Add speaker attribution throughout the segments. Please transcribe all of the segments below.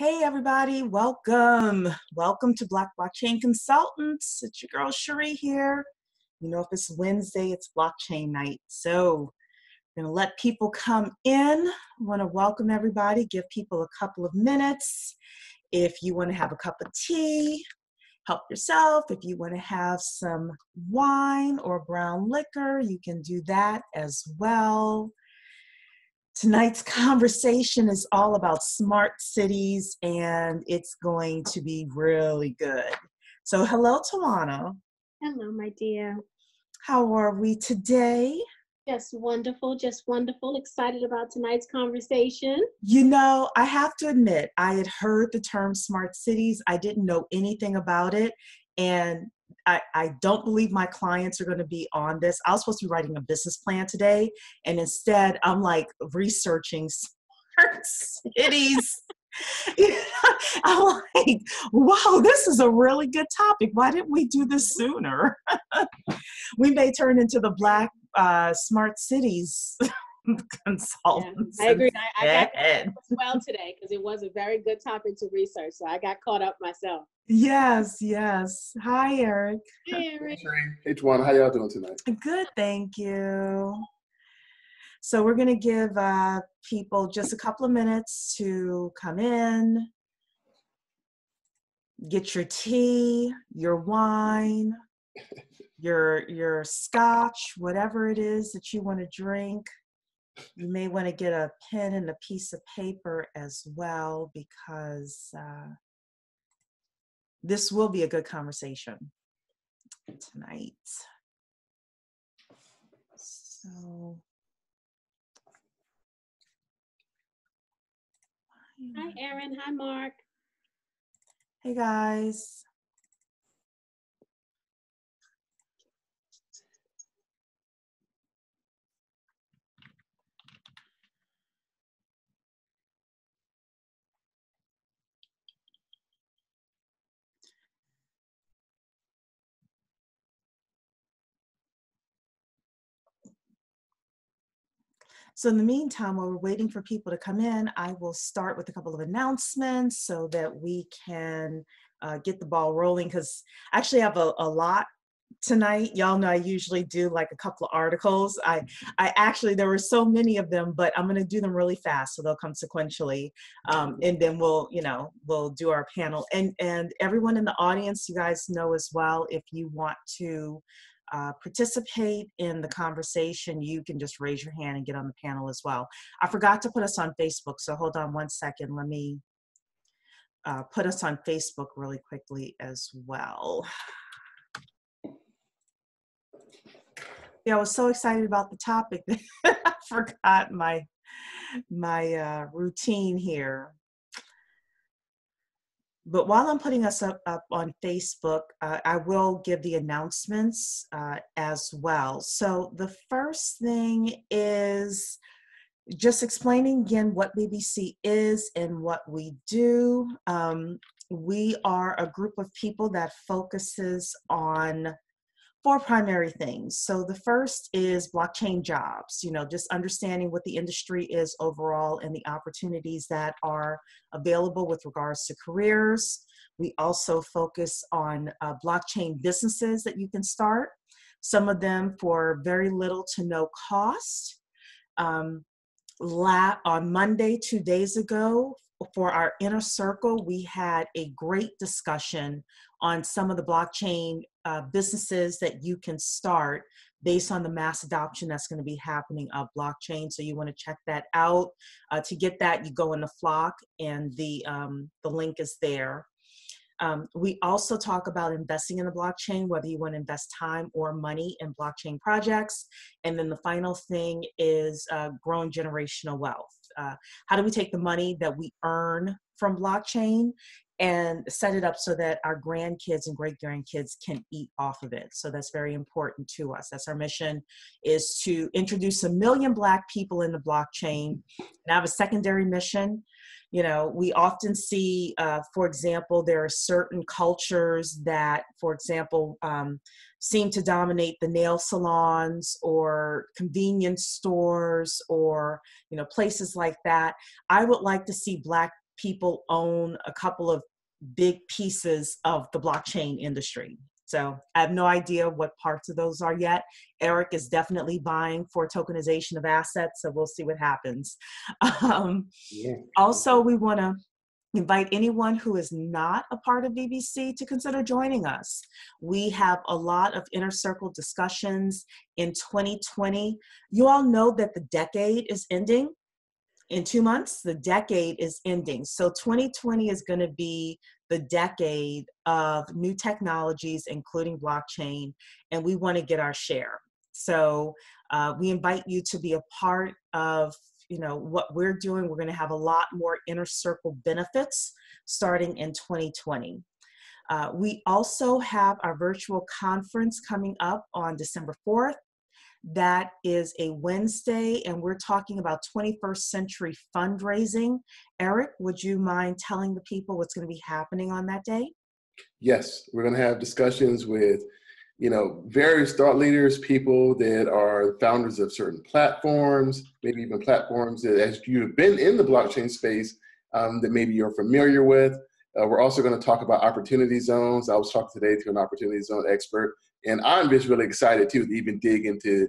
Speaker 1: Hey, everybody, welcome. Welcome to Black Blockchain Consultants. It's your girl Cherie here. You know, if it's Wednesday, it's blockchain night. So, I'm gonna let people come in. I wanna welcome everybody, give people a couple of minutes. If you wanna have a cup of tea, help yourself. If you wanna have some wine or brown liquor, you can do that as well. Tonight's conversation is all about smart cities and it's going to be really good. So, hello, Tawana.
Speaker 2: Hello, my dear.
Speaker 1: How are we today?
Speaker 2: Just wonderful, just wonderful. Excited about tonight's conversation.
Speaker 1: You know, I have to admit, I had heard the term smart cities. I didn't know anything about it. And I, I don't believe my clients are going to be on this. I was supposed to be writing a business plan today, and instead, I'm like researching smart cities. I'm like, wow, this is a really good topic. Why didn't we do this sooner? we may turn into the Black uh, Smart Cities consultants.
Speaker 2: Yeah, I agree. I, I got as well today because it was a very good topic to research. So I got caught up myself.
Speaker 1: Yes, yes. Hi, Eric.
Speaker 2: Hey, Eric.
Speaker 3: Hey, Juan. How y'all doing tonight?
Speaker 1: Good, thank you. So we're going to give uh, people just a couple of minutes to come in, get your tea, your wine, your your scotch, whatever it is that you want to drink. You may want to get a pen and a piece of paper as well because uh, this will be a good conversation tonight. So,
Speaker 2: Hi, Erin. Hi, Mark.
Speaker 1: Hey, guys. So in the meantime, while we're waiting for people to come in, I will start with a couple of announcements so that we can uh, get the ball rolling because I actually have a, a lot tonight. Y'all know i usually do like a couple of articles. I i actually there were so many of them but i'm going to do them really fast so they'll come sequentially um, and then we'll you know we'll do our panel. And and everyone in the audience you guys know as well if you want to uh, participate in the conversation, you can just raise your hand and get on the panel as well. I forgot to put us on Facebook, so hold on one second. Let me uh, put us on Facebook really quickly as well. Yeah, I was so excited about the topic that I forgot my my uh, routine here but while I'm putting us up, up on Facebook, uh, I will give the announcements uh, as well. So the first thing is just explaining again what BBC is and what we do. Um, we are a group of people that focuses on four primary things. So the first is blockchain jobs, you know, just understanding what the industry is overall and the opportunities that are available with regards to careers. We also focus on uh, blockchain businesses that you can start, some of them for very little to no cost. Um, la- on Monday, two days ago, for our inner circle, we had a great discussion on some of the blockchain uh, businesses that you can start based on the mass adoption that's going to be happening of blockchain. So you want to check that out. Uh, to get that, you go in the flock, and the um, the link is there. Um, we also talk about investing in the blockchain, whether you want to invest time or money in blockchain projects. And then the final thing is uh, growing generational wealth. Uh, how do we take the money that we earn from blockchain and set it up so that our grandkids and great grandkids can eat off of it. So that's very important to us. That's our mission is to introduce a million black people in the blockchain. And i have a secondary mission. You know we often see uh, for example there are certain cultures that for example um, seem to dominate the nail salons or convenience stores or you know places like that. I would like to see black people own a couple of big pieces of the blockchain industry. So I have no idea what parts of those are yet. Eric is definitely buying for tokenization of assets, so we'll see what happens. Um, yeah. Also, we want to invite anyone who is not a part of BBC to consider joining us. We have a lot of inner circle discussions in 2020. You all know that the decade is ending. In two months, the decade is ending. So 2020 is going to be the decade of new technologies, including blockchain, and we want to get our share. So uh, we invite you to be a part of you know what we're doing we're going to have a lot more inner circle benefits starting in 2020 uh, we also have our virtual conference coming up on december 4th that is a wednesday and we're talking about 21st century fundraising eric would you mind telling the people what's going to be happening on that day
Speaker 3: yes we're going to have discussions with you know, various thought leaders, people that are founders of certain platforms, maybe even platforms that, as you've been in the blockchain space, um, that maybe you're familiar with. Uh, we're also going to talk about opportunity zones. I was talking today to an opportunity zone expert, and I'm just really excited too to even dig into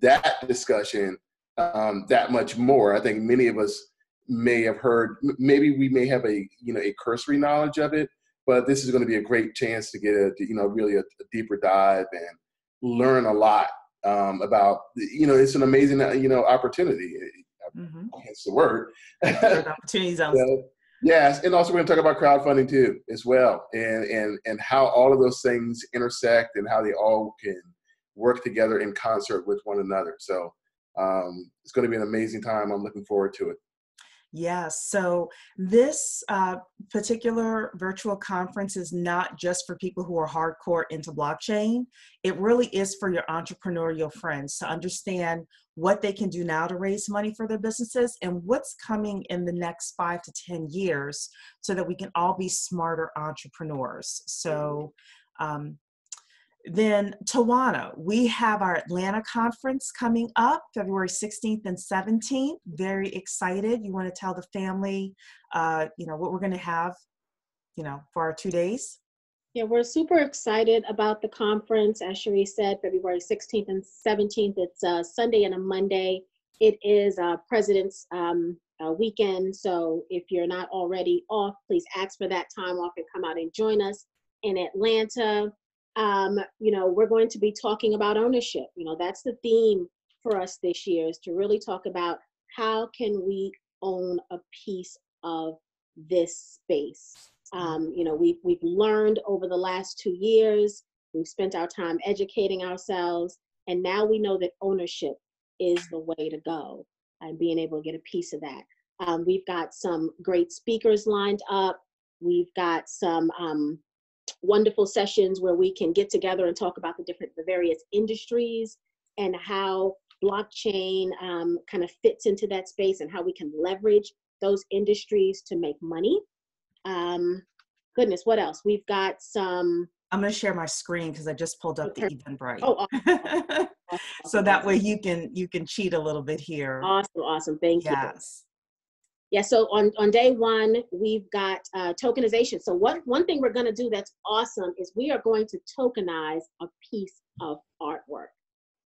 Speaker 3: that discussion um, that much more. I think many of us may have heard, maybe we may have a you know a cursory knowledge of it, but this is going to be a great chance to get a you know really a, a deeper dive and learn a lot um, about you know it's an amazing uh, you know opportunity. Mm-hmm. The word.
Speaker 1: Opportunities. so,
Speaker 3: yes, and also we're going to talk about crowdfunding too as well, and and and how all of those things intersect and how they all can work together in concert with one another. So um, it's going to be an amazing time. I'm looking forward to it.
Speaker 1: Yes. So this uh, particular virtual conference is not just for people who are hardcore into blockchain. It really is for your entrepreneurial friends to understand what they can do now to raise money for their businesses and what's coming in the next five to 10 years so that we can all be smarter entrepreneurs. So um, then Tawana, we have our Atlanta conference coming up February 16th and 17th. Very excited. You want to tell the family, uh, you know, what we're going to have, you know, for our two days?
Speaker 2: Yeah, we're super excited about the conference. As Cherie said, February 16th and 17th. It's a Sunday and a Monday. It is a President's um, weekend. So if you're not already off, please ask for that time off and come out and join us in Atlanta um, you know, we're going to be talking about ownership. You know, that's the theme for us this year is to really talk about how can we own a piece of this space. Um, you know, we've we've learned over the last two years. We've spent our time educating ourselves, and now we know that ownership is the way to go, and being able to get a piece of that. Um, we've got some great speakers lined up. We've got some um, wonderful sessions where we can get together and talk about the different the various industries and how blockchain um, kind of fits into that space and how we can leverage those industries to make money. Um, goodness what else? We've got some
Speaker 1: i'm going to share my screen because i just pulled up the eventbrite. Oh awesome. so that way you can you can cheat a little bit here.
Speaker 2: Awesome awesome. Thank yes. you. Yes yeah, so on, on day one, we've got uh, tokenization. So what one thing we're gonna do that's awesome is we are going to tokenize a piece of artwork,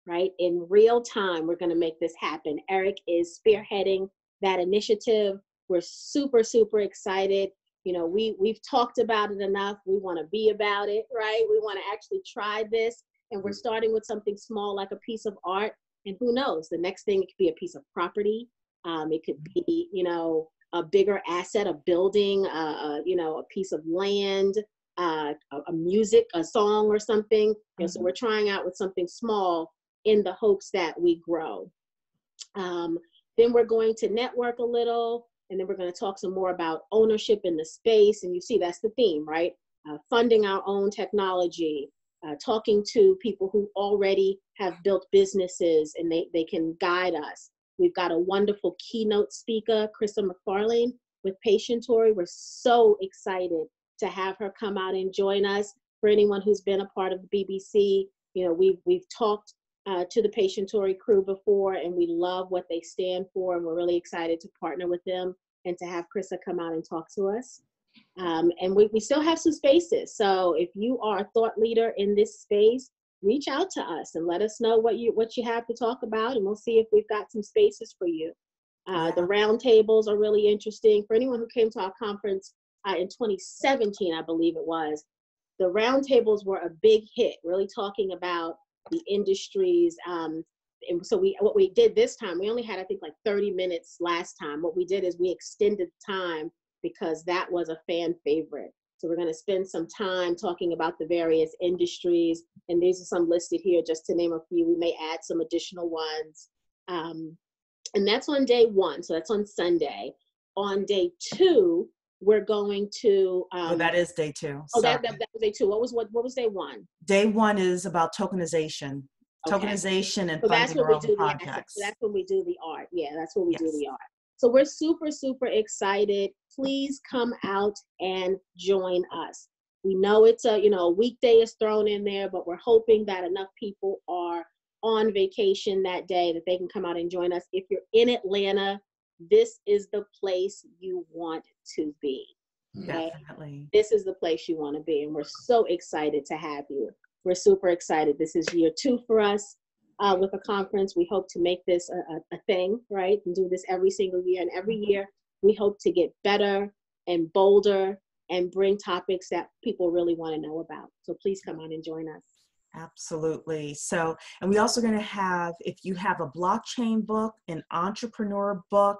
Speaker 2: right? In real time, we're gonna make this happen. Eric is spearheading that initiative. We're super, super excited. You know, we, we've talked about it enough. We wanna be about it, right? We wanna actually try this. And we're starting with something small like a piece of art. And who knows, the next thing it could be a piece of property, um, it could be, you know, a bigger asset, a building, uh, uh, you know, a piece of land, uh, a, a, music, a song or something. Mm-hmm. so we're trying out with something small in the hopes that we grow. Um, then we're going to network a little, and then we're going to talk some more about ownership in the space. And you see, that's the theme, right? Uh, funding our own technology, uh, talking to people who already have built businesses and they, they can guide us. We've got a wonderful keynote speaker, Chrissa McFarlane with Patient Patientory. We're so excited to have her come out and join us. For anyone who's been a part of the BBC, you know, we've, we've talked uh, to the Patient Patientory crew before and we love what they stand for and we're really excited to partner with them and to have Chrissa come out and talk to us. Um, and we, we still have some spaces. So if you are a thought leader in this space, reach out to us and let us know what you what you have to talk about, and we'll see if we've got some spaces for you. Uh, the roundtables are really interesting. For anyone who came to our conference uh, in 2017, I believe it was, the roundtables were a big hit, really talking about the industries. Um, and so we what we did this time, we only had I think like 30 minutes last time. What we did is we extended time because that was a fan favorite. So we're going to spend some time talking about the various industries, and these are some listed here just to name a few. We may add some additional ones. Um, and that's on day one, so that's on Sunday. On day two, we're going to.
Speaker 1: Um, oh, that is day two.
Speaker 2: Oh, that, that, that, was day two. What was what? What was day one?
Speaker 1: Day one is about tokenization, okay. tokenization and so funding our own projects.
Speaker 2: The, that's when we do the art. Yeah, that's when we yes. do the art. So we're super super excited please come out and join us. We know it's a, you know, a weekday is thrown in there, but we're hoping that enough people are on vacation that day that they can come out and join us. If you're in Atlanta, this is the place you want to be.
Speaker 1: Okay? Definitely.
Speaker 2: This is the place you want to be. And we're so excited to have you. We're super excited. This is year two for us uh, with a conference. We hope to make this a, a, thing, right? And do this every single year. And every year we hope to get better and bolder and bring topics that people really want to know about. So please come on and join us.
Speaker 1: Absolutely. So, and we also going to have, if you have a blockchain book, an entrepreneur book,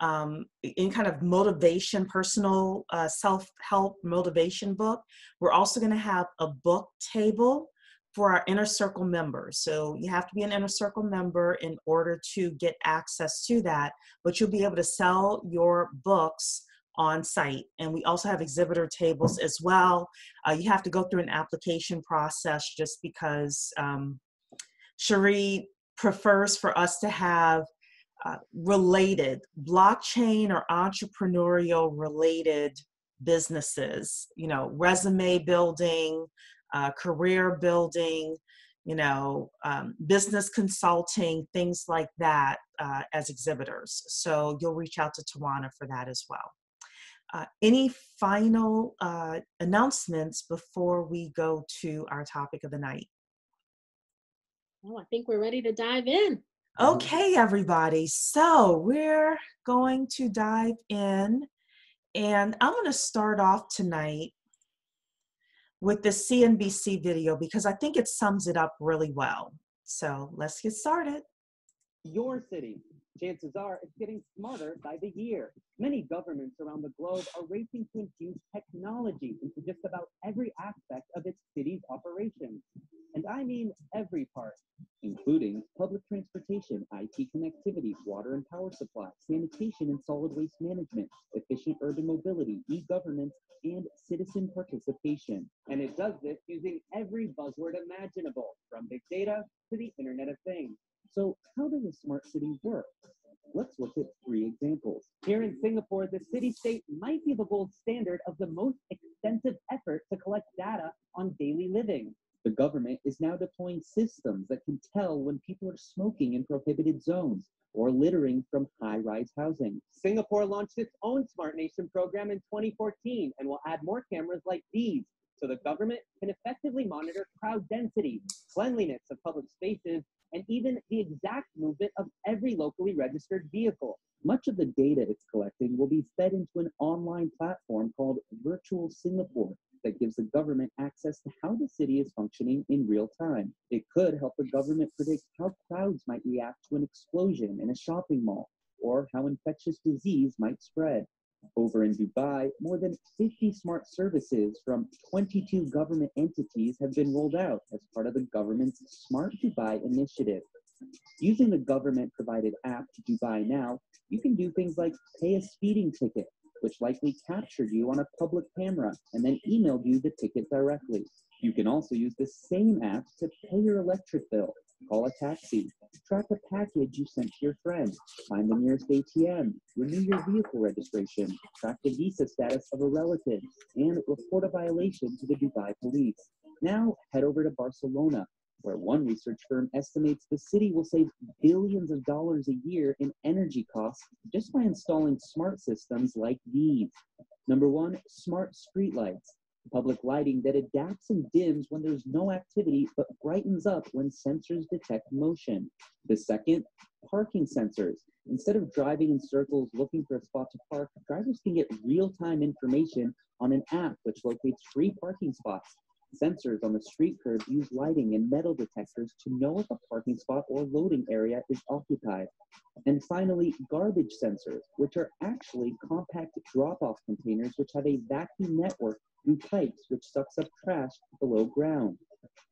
Speaker 1: um, any kind of motivation, personal uh, self help motivation book, we're also going to have a book table for our inner circle members. So you have to be an inner circle member in order to get access to that, but you'll be able to sell your books on site. And we also have exhibitor tables as well. Uh, you have to go through an application process just because um, Cherie prefers for us to have uh, related blockchain or entrepreneurial related businesses, you know, resume building, uh, career building, you know, um, business consulting, things like that uh, as exhibitors. So you'll reach out to Tawana for that as well. Uh, any final uh, announcements before we go to our topic of the night?
Speaker 2: Oh, I think we're ready to dive in.
Speaker 1: Okay, everybody. So we're going to dive in, and I'm going to start off tonight with the CNBC video because I think it sums it up really well. So let's get started.
Speaker 4: Your city, chances are it's getting smarter by the year. Many governments around the globe are racing to infuse technology into just about every aspect of its city's operations. And I mean every part, including public transportation, IT connectivity, water and power supply, sanitation and solid waste management, efficient urban mobility, e-governance, and citizen participation. And it does this using every buzzword imaginable, from big data to the Internet of Things. So how does a smart city work? Let's look at three examples. Here in Singapore, the city state might be the gold standard of the most extensive effort to collect data on daily living. The government is now deploying systems that can tell when people are smoking in prohibited zones or littering from high rise housing. Singapore launched its own Smart Nation program in 2014 and will add more cameras like these so the government can effectively monitor crowd density, cleanliness of public spaces, and even the exact movement of every locally registered vehicle. Much of the data it's collecting will be fed into an online platform called Virtual Singapore that gives the government access to how the city is functioning in real time. It could help the government predict how crowds might react to an explosion in a shopping mall or how infectious disease might spread. Over in Dubai, more than 50 smart services from 22 government entities have been rolled out as part of the government's Smart Dubai initiative. Using the government provided app Dubai Now, you can do things like pay a speeding ticket, which likely captured you on a public camera and then emailed you the ticket directly. You can also use the same app to pay your electric bill, call a taxi, track a package you sent to your friend, find the nearest ATM, renew your vehicle registration, track the visa status of a relative, and report a violation to the Dubai police. Now head over to Barcelona, where one research firm estimates the city will save billions of dollars a year in energy costs just by installing smart systems like these. Number one, smart streetlights public lighting that adapts and dims when there's no activity but brightens up when sensors detect motion. The second, parking sensors. Instead of driving in circles looking for a spot to park, drivers can get real-time information on an app which locates free parking spots. Sensors on the street curb use lighting and metal detectors to know if a parking spot or loading area is occupied. And finally, garbage sensors, which are actually compact drop-off containers which have a vacuum network through pipes which sucks up trash below ground.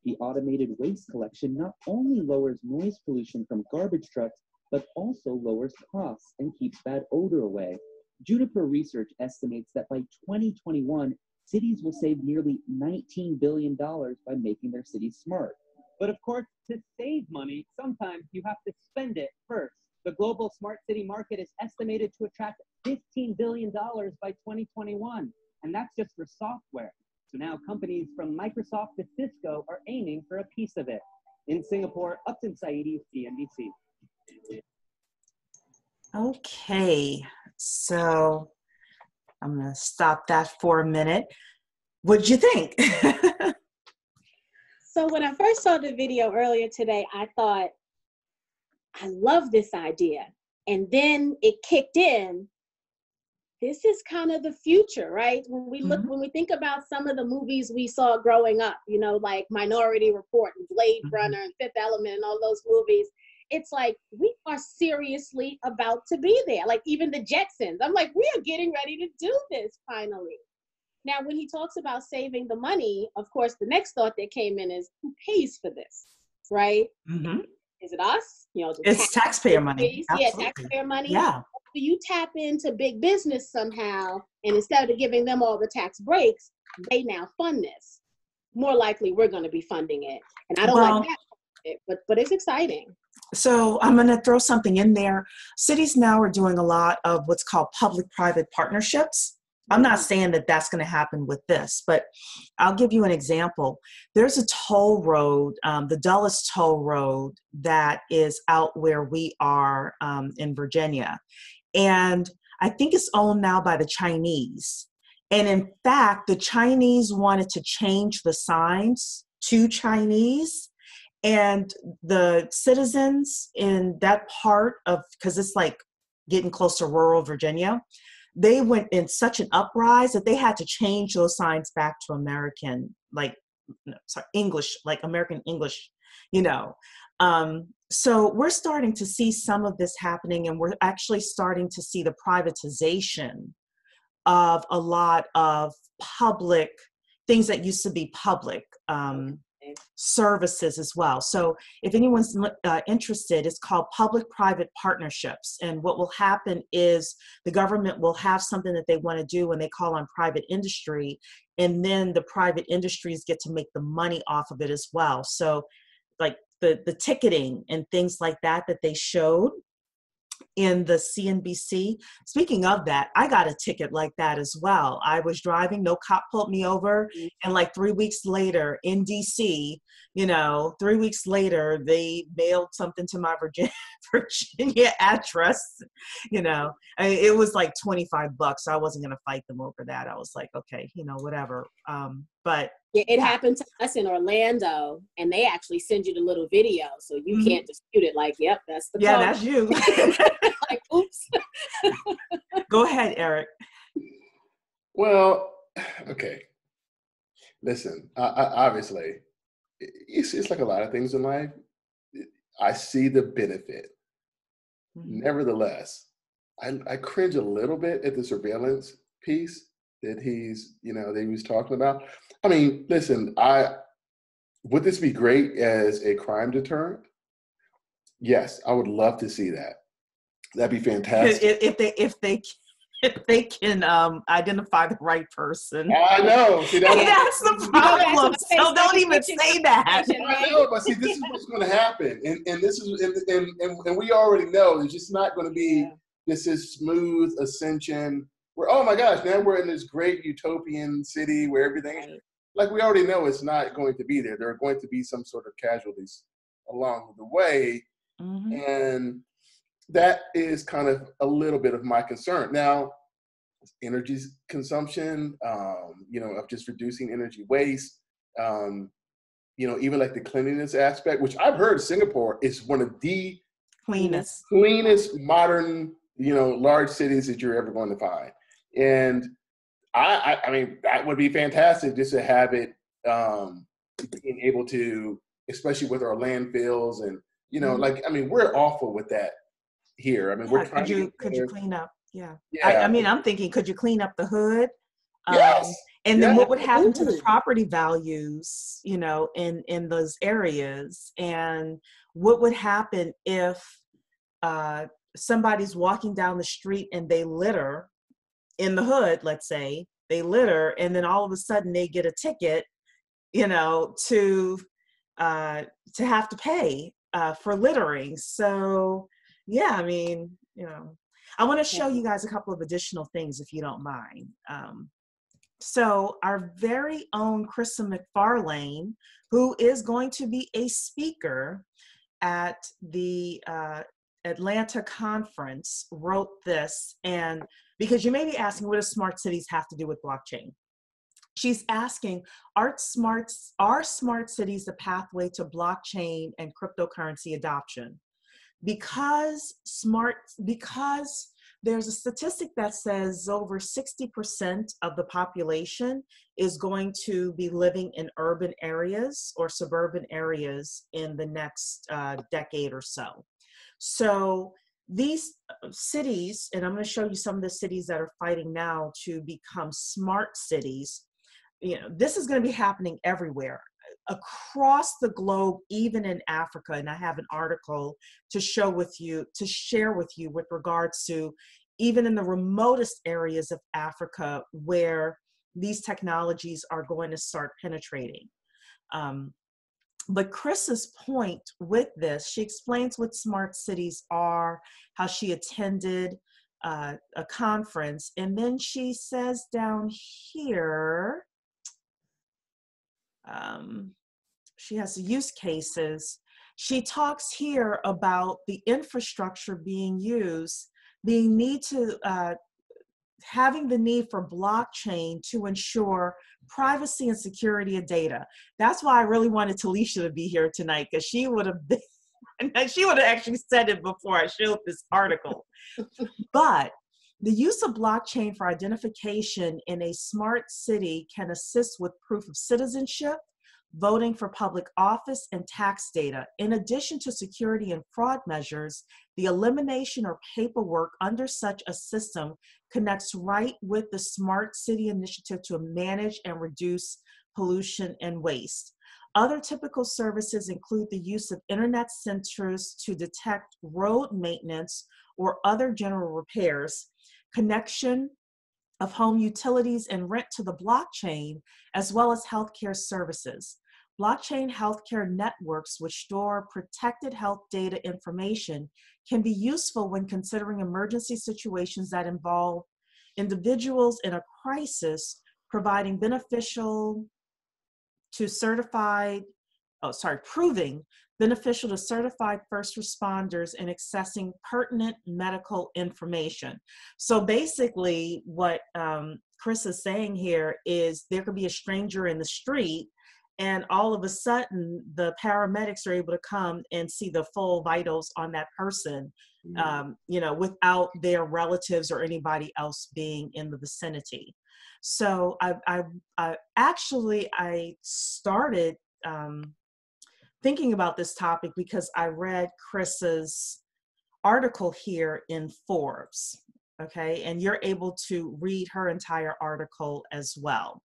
Speaker 4: The automated waste collection not only lowers noise pollution from garbage trucks, but also lowers costs and keeps bad odor away. Juniper Research estimates that by 2021, cities will save nearly $19 billion by making their cities smart.
Speaker 5: But of course, to save money, sometimes you have to spend it first. The global smart city market is estimated to attract $15 billion by 2021 and that's just for software. So now companies from Microsoft to Cisco are aiming for a piece of it. In Singapore, Uptin Saiidi, CNBC.
Speaker 1: Okay, so I'm going to stop that for a minute. What'd you think?
Speaker 2: so when I first saw the video earlier today, I thought, I love this idea. And then it kicked in this is kind of the future, right? When we look, mm-hmm. when we think about some of the movies we saw growing up, you know, like Minority Report and Blade mm-hmm. Runner and Fifth Element and all those movies, it's like we are seriously about to be there. Like even the Jetsons, I'm like, we are getting ready to do this finally. Now, when he talks about saving the money, of course, the next thought that came in is who pays for this, right? Mm-hmm. Is it us?
Speaker 1: You know, it's tax- taxpayer money.
Speaker 2: Yeah, taxpayer money.
Speaker 1: Yeah
Speaker 2: you tap into big business somehow, and instead of giving them all the tax breaks, they now fund this. More likely, we're going to be funding it, and I don't well, like that, but but it's exciting.
Speaker 1: So I'm going to throw something in there. Cities now are doing a lot of what's called public-private partnerships. I'm not saying that that's going to happen with this, but I'll give you an example. There's a toll road, um, the Dulles Toll Road, that is out where we are um, in Virginia. And I think it's owned now by the Chinese. And in fact, the Chinese wanted to change the signs to Chinese. And the citizens in that part of, because it's like getting close to rural Virginia, they went in such an uprise that they had to change those signs back to American, like, no, sorry, English, like American English, you know. Um, so we're starting to see some of this happening, and we're actually starting to see the privatization of a lot of public things that used to be public um, services as well. So if anyone's uh, interested, it's called public-private partnerships. And what will happen is the government will have something that they want to do and they call on private industry. And then the private industries get to make the money off of it as well. So like the the ticketing and things like that that they showed in the CNBC. Speaking of that, I got a ticket like that as well. I was driving, no cop pulled me over, and like three weeks later in DC, you know, three weeks later they mailed something to my Virginia, Virginia address. You know, I mean, it was like twenty five bucks. So I wasn't gonna fight them over that. I was like, okay, you know, whatever. Um, but
Speaker 2: it happened to us in Orlando, and they actually send you the little video, so you mm-hmm. can't dispute it. Like, yep, that's the
Speaker 1: yeah, that's you.
Speaker 2: like, oops.
Speaker 1: Go ahead, Eric.
Speaker 3: Well, okay. Listen, I, I, obviously, it's, it's like a lot of things in life. I see the benefit. Mm-hmm. Nevertheless, I, I cringe a little bit at the surveillance piece that he's, you know, that he was talking about. I mean, listen, I would this be great as a crime deterrent? Yes, I would love to see that. That'd be fantastic.
Speaker 1: If, if they if they if they can um, identify the right person.
Speaker 3: I know. See, that's,
Speaker 1: that's the problem. so don't even say that.
Speaker 3: I know, but see, this is what's going to happen, and and this is and and, and, and we already know it's just not going to be yeah. this is smooth ascension. Where oh my gosh, now we're in this great utopian city where everything. Like we already know it's not going to be there. There are going to be some sort of casualties along the way. Mm-hmm. And that is kind of a little bit of my concern. Now, energy consumption, um, you know, of just reducing energy waste, um, you know, even like the cleanliness aspect, which I've heard Singapore is one of the
Speaker 1: cleanest,
Speaker 3: cleanest modern, you know, large cities that you're ever going to find. And I, I, I mean, that would be fantastic just to have it um, being able to, especially with our landfills and you know, mm-hmm. like I mean, we're awful with that here. I mean,
Speaker 1: yeah,
Speaker 3: we're trying.
Speaker 1: Could you could you clean up? Yeah. yeah. I, I, mean, I'm thinking, could you clean up the hood?
Speaker 3: Um, yes.
Speaker 1: and then what would happen to the property values, you know, in in those areas, and what would happen if uh, somebody's walking down the street and they litter in the hood, let's say they litter, and then all of a sudden they get a ticket, you know, to uh, to have to pay uh, for littering. So yeah, I mean, you know, I want to show you guys a couple of additional things if you don't mind. Um, so our very own Chrissa McFarlane, who is going to be a speaker at the uh, Atlanta conference, wrote this. And because you may be asking, what does smart cities have to do with blockchain? She's asking, are smart, are smart cities the pathway to blockchain and cryptocurrency adoption? Because smart, because there's a statistic that says over 60% of the population is going to be living in urban areas or suburban areas in the next uh, decade or so. So these uh, cities, and I'm going to show you some of the cities that are fighting now to become smart cities, you know this is going to be happening everywhere across the globe even in africa and i have an article to show with you to share with you with regards to even in the remotest areas of africa where these technologies are going to start penetrating. Um, but Chrissa's point with this, she explains what smart cities are, how she attended uh, a conference, and then she says down here, um, she has use cases. She talks here about the infrastructure being used, being need to uh, having the need for blockchain to ensure privacy and security of data. That's why I really wanted Talisha to be here tonight because she would have been, she would have actually said it before I showed this article. but the use of blockchain for identification in a smart city can assist with proof of citizenship, voting for public office, and tax data. In addition to security and fraud measures, the elimination of paperwork under such a system connects right with the Smart City Initiative to manage and reduce pollution and waste. Other typical services include the use of internet sensors to detect road maintenance or other general repairs, connection of home utilities and rent to the blockchain, as well as healthcare services. Blockchain healthcare networks, which store protected health data information, can be useful when considering emergency situations that involve individuals in a crisis, providing beneficial to certified, oh, sorry, proving beneficial to certified first responders in accessing pertinent medical information. So basically, what um, Chris is saying here is there could be a stranger in the street and all of a sudden the paramedics are able to come and see the full vitals on that person mm-hmm. um, you know without their relatives or anybody else being in the vicinity. So i, I, I actually i started um, thinking about this topic because i read Chrissa's article here in forbes okay? And you're able to read her entire article as well.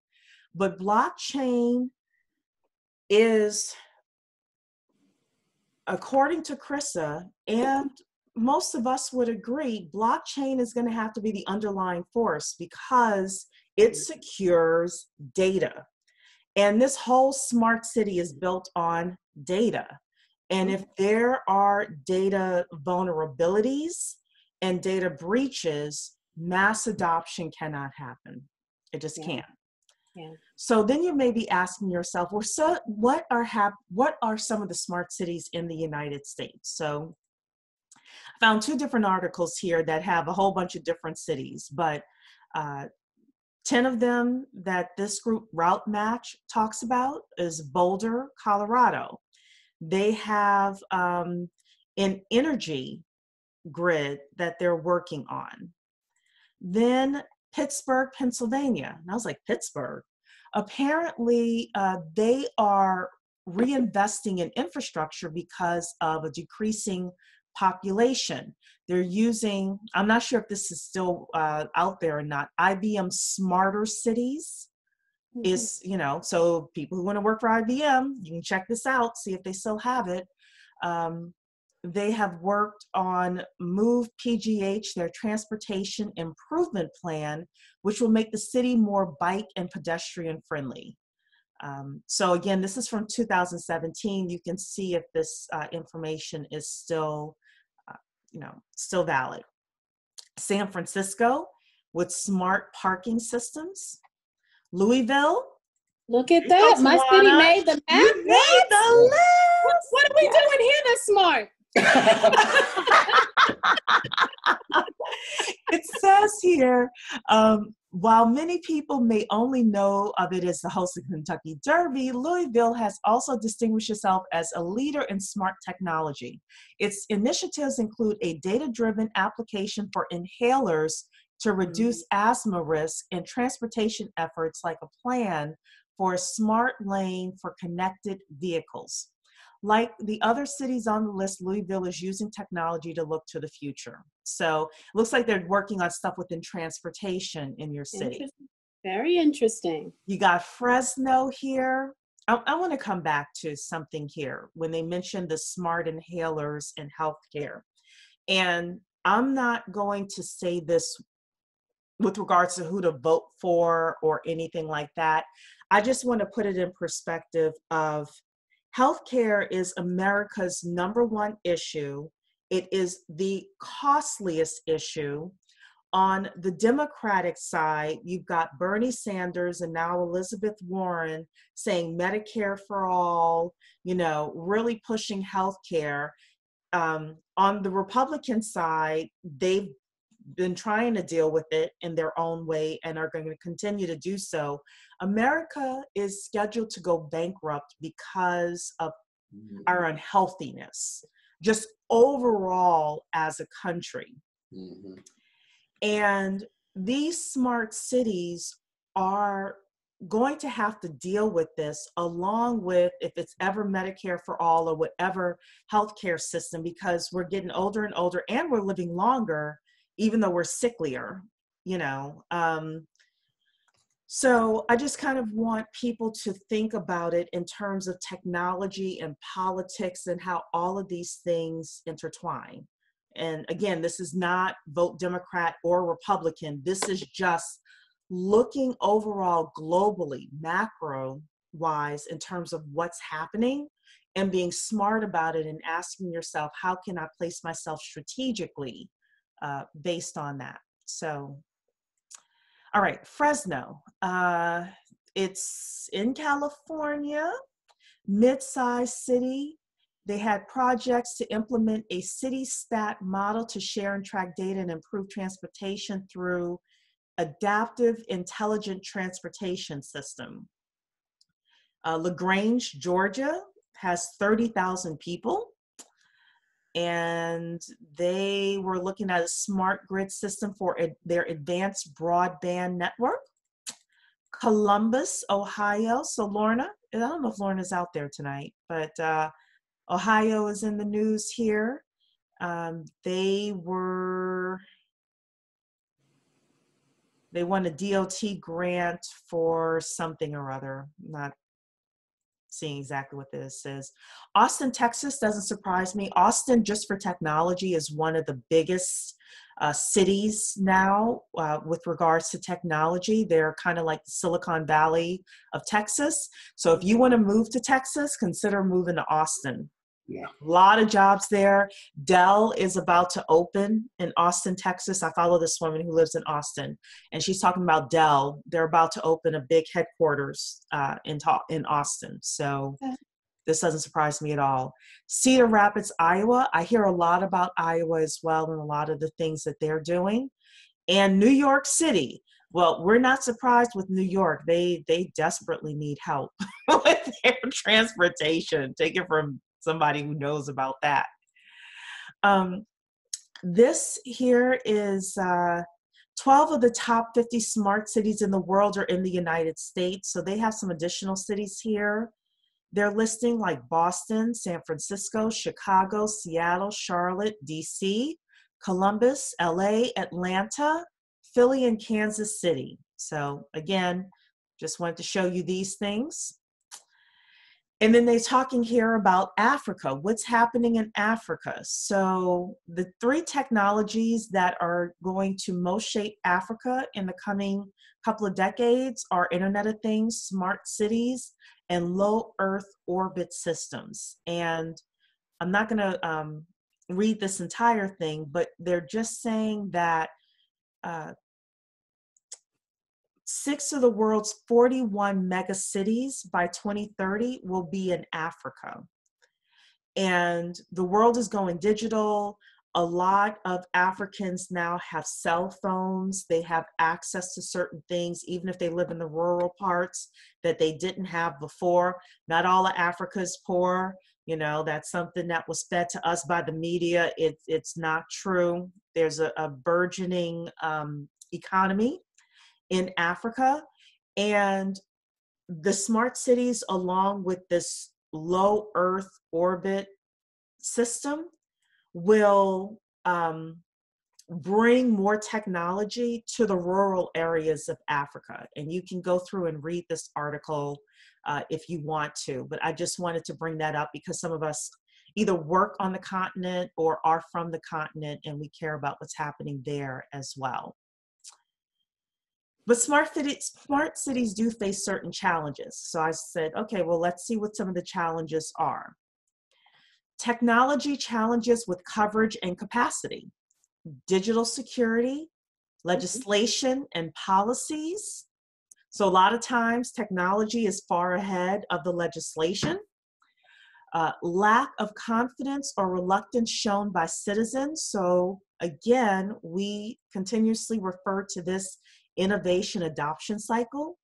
Speaker 1: But blockchain is, according to Chrissa, and most of us would agree, blockchain is going to have to be the underlying force because it mm-hmm. secures data. And this whole smart city is built on data. And mm-hmm. if there are data vulnerabilities and data breaches, mass mm-hmm. adoption cannot happen. It just can't. So then you may be asking yourself, well, so what are hap- what are some of the smart cities in the United States? So I found two different articles here that have a whole bunch of different cities, but uh, 10 of them that this group RouteMatch talks about is Boulder, Colorado. They have um, an energy grid that they're working on. Then Pittsburgh, Pennsylvania. And I was like, Pittsburgh? Apparently, uh, they are reinvesting in infrastructure because of a decreasing population. They're using, I'm not sure if this is still uh, out there or not, IBM Smarter Cities. Mm-hmm. Is, you know, so people who want to work for IBM, you can check this out, see if they still have it. Um, they have worked on Move PGH, their transportation improvement plan, which will make the city more bike and pedestrian friendly. Um, so again, this is from 2017. You can see if this uh, information is still you know, still valid. San Francisco with smart parking systems. Louisville.
Speaker 2: Look at that. My city made the map.
Speaker 1: You made the list.
Speaker 2: What are we doing here that's smart?
Speaker 1: it says here um, while many people may only know of it as the host of Kentucky Derby, Louisville has also distinguished itself as a leader in smart technology. Its initiatives include a data driven application for inhalers to reduce mm-hmm. asthma risk and transportation efforts like a plan for a smart lane for connected vehicles. Like the other cities on the list, Louisville is using technology to look to the future. So it looks like they're working on stuff within transportation in your city.
Speaker 2: Interesting. Very interesting.
Speaker 1: You got Fresno here. I, I want to come back to something here when they mentioned the smart inhalers in healthcare. And I'm not going to say this with regards to who to vote for or anything like that. I just want to put it in perspective of Healthcare is America's number one issue. It is the costliest issue. On the Democratic side, you've got Bernie Sanders and now Elizabeth Warren saying Medicare for all, you know, really pushing healthcare. Um, on the Republican side, they've been trying to deal with it in their own way and are going to continue to do so. America is scheduled to go bankrupt because of mm-hmm. our unhealthiness, just overall as a country. Mm-hmm. And these smart cities are going to have to deal with this along with if it's ever Medicare for all or whatever healthcare system because we're getting older and older and we're living longer even though we're sicklier, you know. Um, so I just kind of want people to think about it in terms of technology and politics and how all of these things intertwine. And again, this is not vote Democrat or Republican. This is just looking overall globally, macro wise, in terms of what's happening and being smart about it and asking yourself, how can I place myself strategically uh, based on that. So, all right, Fresno. Uh, it's in California, mid-sized city. They had projects to implement a city stat model to share and track data and improve transportation through adaptive intelligent transportation system. Uh, LaGrange, Georgia has 30,000 people and they were looking at a smart grid system for their advanced broadband network. Columbus, Ohio. So Lorna, I don't know if Lorna's out there tonight, but uh, Ohio is in the news here. Um, they were they won a DOT grant for something or other. not seeing exactly what this is. Austin, Texas doesn't surprise me. Austin, just for technology, is one of the biggest uh, cities now uh, with regards to technology. They're kind of like the Silicon Valley of Texas. So if you want to move to Texas, consider moving to Austin.
Speaker 3: Yeah.
Speaker 1: A lot of jobs there. Dell is about to open in Austin, Texas. I follow this woman who lives in Austin, and she's talking about Dell. They're about to open a big headquarters uh, in ta- in Austin. So this doesn't surprise me at all. Cedar Rapids, Iowa. I hear a lot about Iowa as well, and a lot of the things that they're doing. And New York City. Well, we're not surprised with New York. They they desperately need help with their transportation. Take it from somebody who knows about that. Um, this here is uh, 12 of the top 50 smart cities in the world are in the United States. So they have some additional cities here. They're listing like Boston, San Francisco, Chicago, Seattle, Charlotte, DC, Columbus, LA, Atlanta, Philly, and Kansas City. So again, just wanted to show you these things. And then they're talking here about Africa. What's happening in Africa? So, the three technologies that are going to most shape Africa in the coming couple of decades are Internet of Things, smart cities, and low Earth orbit systems. And I'm not going to um, read this entire thing, but they're just saying that uh, six of the world's 41 mega cities by 2030 will be in Africa. And the world is going digital. A lot of Africans now have cell phones. They have access to certain things, even if they live in the rural parts that they didn't have before. Not all of Africa is poor. You know, that's something that was fed to us by the media. It, it's not true. There's a, a burgeoning um, economy in Africa. And the smart cities, along with this low Earth orbit system, will um, bring more technology to the rural areas of Africa. And you can go through and read this article uh, if you want to. But I just wanted to bring that up because some of us either work on the continent or are from the continent and we care about what's happening there as well. But smart cities, smart cities do face certain challenges. So I said, okay, well, let's see what some of the challenges are. Technology challenges with coverage and capacity, digital security, legislation and policies. So a lot of times technology is far ahead of the legislation. Uh, lack of confidence or reluctance shown by citizens. So again, we continuously refer to this innovation adoption cycle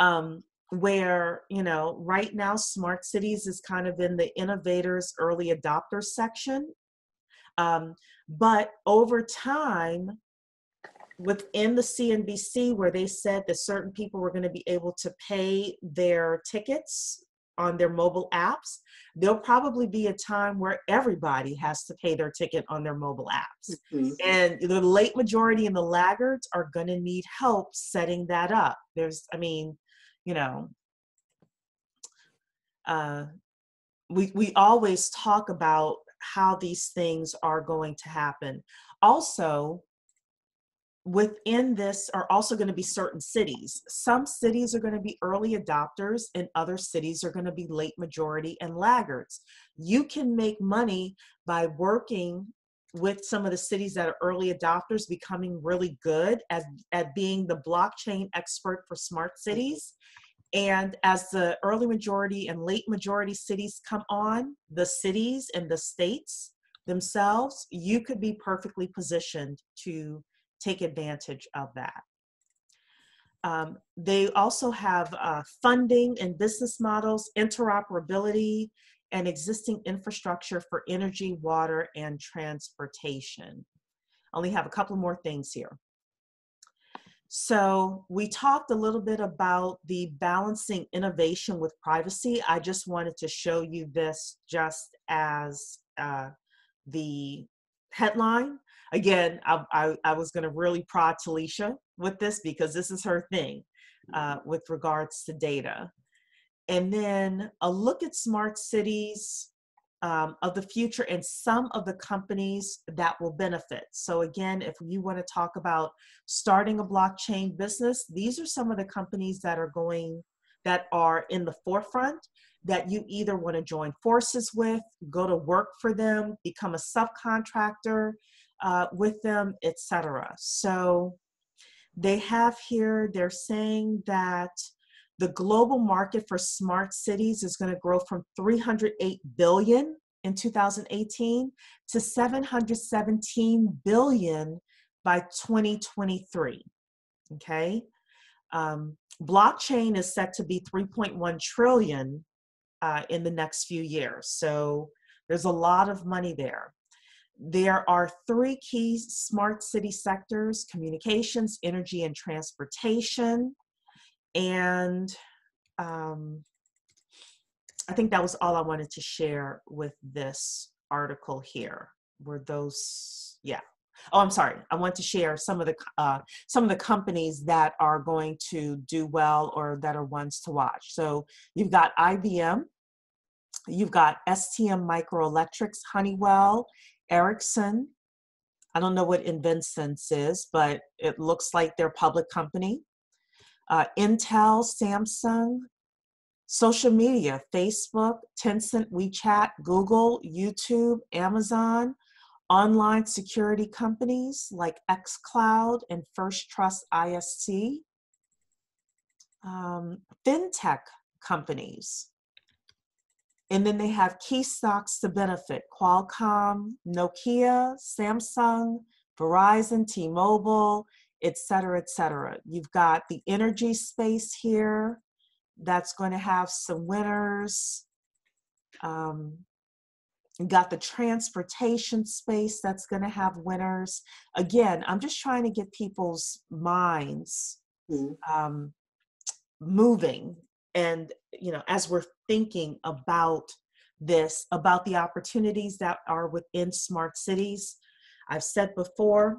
Speaker 1: um, where you know right now smart cities is kind of in the innovators early adopters section. Um, but over time within the cnbc where they said that certain people were going to be able to pay their tickets on their mobile apps there'll probably be a time where everybody has to pay their ticket on their mobile apps.
Speaker 2: Mm-hmm.
Speaker 1: and the late majority and the laggards are going to need help setting that up. There's i mean you know uh, we we always talk about how these things are going to happen. Also within this are also going to be certain cities some cities are going to be early adopters and other cities are going to be late majority and laggards you can make money by working with some of the cities that are early adopters becoming really good at, at being the blockchain expert for smart cities. And as the early majority and late majority cities come on, the cities and the states themselves, you could be perfectly positioned to take advantage of that. Um, they also have uh, funding and business models, interoperability, and existing infrastructure for energy, water, and transportation. I only have a couple more things here. So we talked a little bit about the balancing innovation with privacy. I just wanted to show you this just as uh, the headline. Again, I, I, I was going to really prod Talisha with this because this is her thing uh, with regards to data. And then a look at smart cities um, of the future and some of the companies that will benefit. So, again, if you want to talk about starting a blockchain business, these are some of the companies that are going that are in the forefront that you either want to join forces with, go to work for them, become a subcontractor uh, with them, etc. So they have here, they're saying that the global market for smart cities is going to grow from 308 billion in 2018 to 717 billion by 2023. Okay. Um, blockchain is set to be 3.1 trillion uh, in the next few years. So there's a lot of money there. There are three key smart city sectors communications, energy, and transportation. And um, I think that was all I wanted to share with this article here. Were those, yeah. Oh, I'm sorry. I want to share some of the uh, some of the companies that are going to do well or that are ones to watch. So you've got IBM, you've got STMicroelectronics, Honeywell, Ericsson. I don't know what InvenSense is, but it looks like they're public company. Uh, Intel, Samsung, social media, Facebook, Tencent, WeChat, Google, YouTube, Amazon, online security companies like xCloud and First Trust ISC, um, fintech companies, and then they have key stocks to benefit Qualcomm, Nokia, Samsung, Verizon, T Mobile, et cetera, et cetera. You've got the energy space here that's going to have some winners. Um, got the transportation space that's going to have winners. Again, I'm just trying to get people's minds mm-hmm. um, moving and you know as we're thinking about this about the opportunities that are within smart cities i've said before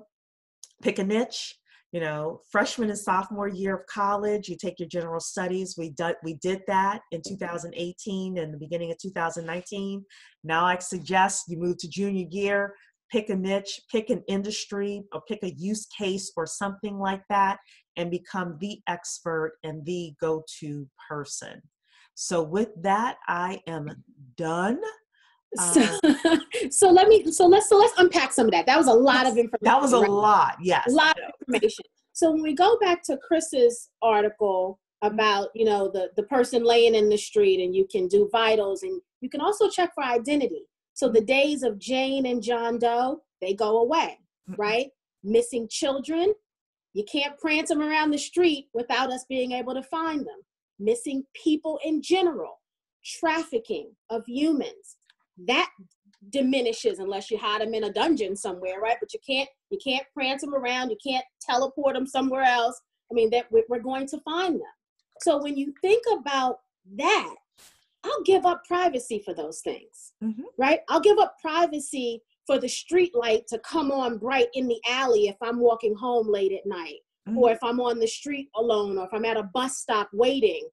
Speaker 1: pick a niche you know freshman and sophomore year of college you take your general studies we did we did that in 2018 and the beginning of 2019 now i suggest you move to junior year pick a niche pick an industry or pick a use case or something like that and become the expert and the go-to person so with that, I am done.
Speaker 2: So, uh, so let me so let's so let's unpack some of that. That was a lot of information.
Speaker 1: That was a right? lot, yes.
Speaker 2: A lot of information. So when we go back to Chrissa's article about you know the the person laying in the street and you can do vitals and you can also check for identity. So the days of Jane and John Doe they go away, right? Missing children, you can't prance them around the street without us being able to find them missing people in general, trafficking of humans. That diminishes unless you hide them in a dungeon somewhere, right? But you can't you can't prance them around. You can't teleport them somewhere else. I mean, that we're going to find them. So when you think about that, I'll give up privacy for those things, mm-hmm. right? I'll give up privacy for the street light to come on bright in the alley if I'm walking home late at night mm-hmm. or if I'm on the street alone, or if I'm at a bus stop waiting,